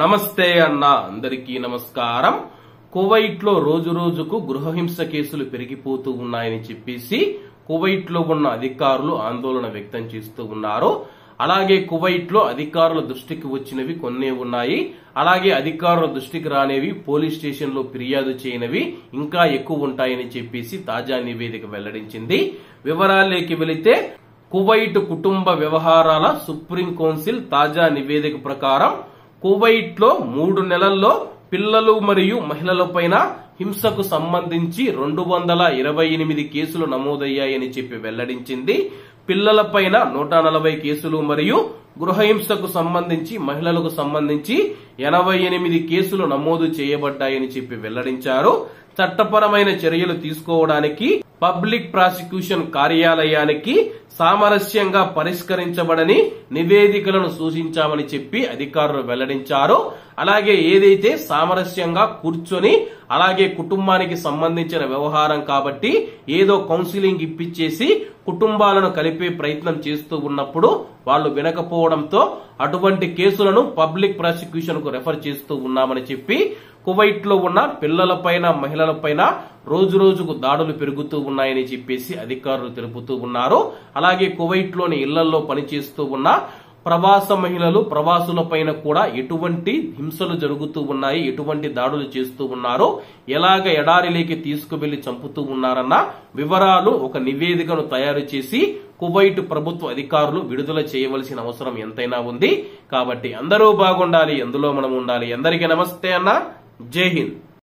నమస్తే అన్న అందరికీ నమస్కారం. కువైట్లో రోజు రోజుకు గృహహింస కేసులు పెరిగిపోతూ ఉన్నాయని చెప్పేసి కువైట్లో ఉన్న అధికారులు ఆందోళన వ్యక్తం చేస్తూ ఉన్నారు. అలాగే కువైట్లో అధికారుల దృష్టికి వచ్చినవి కొన్ని ఉన్నాయి. అలాగే అధికారుల దృష్టికి రానివి పోలీస్ స్టేషన్లో ఫిర్యాదు చేయనివి ఇంకా ఎక్కువ ఉంటాయని చెప్పేసి తాజా నివేదిక వెల్లడించింది. వివరాల్లోకి వెళితే కువైట్ కుటుంబ వ్యవహారాల సుప్రీం కౌన్సిల్ తాజా నివేదిక ప్రకారం కువైట్లో మూడు నెలల్లో పిల్లలు మరియు మహిళలపైన హింసకు సంబంధించి రెండు వందల ఇరవై ఎనిమిది కేసులు నమోదయ్యాయని చెప్పి వెల్లడించింది. పిల్లలపైన నూట నలభై కేసులు మరియు గృహహింసకు సంబంధించి మహిళలకు సంబంధించి ఎనభై ఎనిమిది కేసులు నమోదు చేయబడ్డాయని చెప్పి వెల్లడించారు. చట్టపరమైన చర్యలు తీసుకోవడానికి పబ్లిక్ ప్రాసిక్యూషన్ కార్యాలయానికి సామరస్యంగా పరిష్కరించబడని నివేదికలను సూచించామని చెప్పి అధికారులు వెల్లడించారు. అలాగే ఏదైతే సామరస్యంగా కూర్చొని అలాగే కుటుంబానికి సంబంధించిన వ్యవహారం కాబట్టి ఏదో కౌన్సిలింగ్ ఇప్పించేసి కుటుంబాలను కలిపే ప్రయత్నం చేస్తూ ఉన్నప్పుడు వాళ్ళు వినకపోవడంతో అటువంటి కేసులను పబ్లిక్ ప్రాసిక్యూషన్కు రెఫర్ చేస్తూ ఉన్నామని చెప్పి కువైట్లో ఉన్న పిల్లలపైన మహిళలపైన రోజు రోజుకు దాడులు పెరుగుతూ ఉన్నాయని చెప్పేసి అధికారులు తెలుపుతూ ఉన్నారు. అలాగే కువైట్లోని ఇళ్ళలో పనిచేస్తూ ఉన్న ప్రవాస మహిళలు ప్రవాసుల పైన కూడా ఎటువంటి హింసలు జరుగుతూ ఉన్నాయి ఎటువంటి దాడులు చేస్తూ ఉన్నారు ఎలాగ ఎడారిలోకి తీసుకువెళ్ళి చంపుతూ ఉన్నారన్న వివరాలు ఒక నివేదికను తయారు చేసి కువైట్ ప్రభుత్వ అధికారులు విడుదల చేయవలసిన అవసరం ఎంతైనా ఉంది. కాబట్టి అందరూ బాగుండాలి ఎందులో మనం ఉండాలి. అందరికీ నమస్తే అన్న. జై హింద్.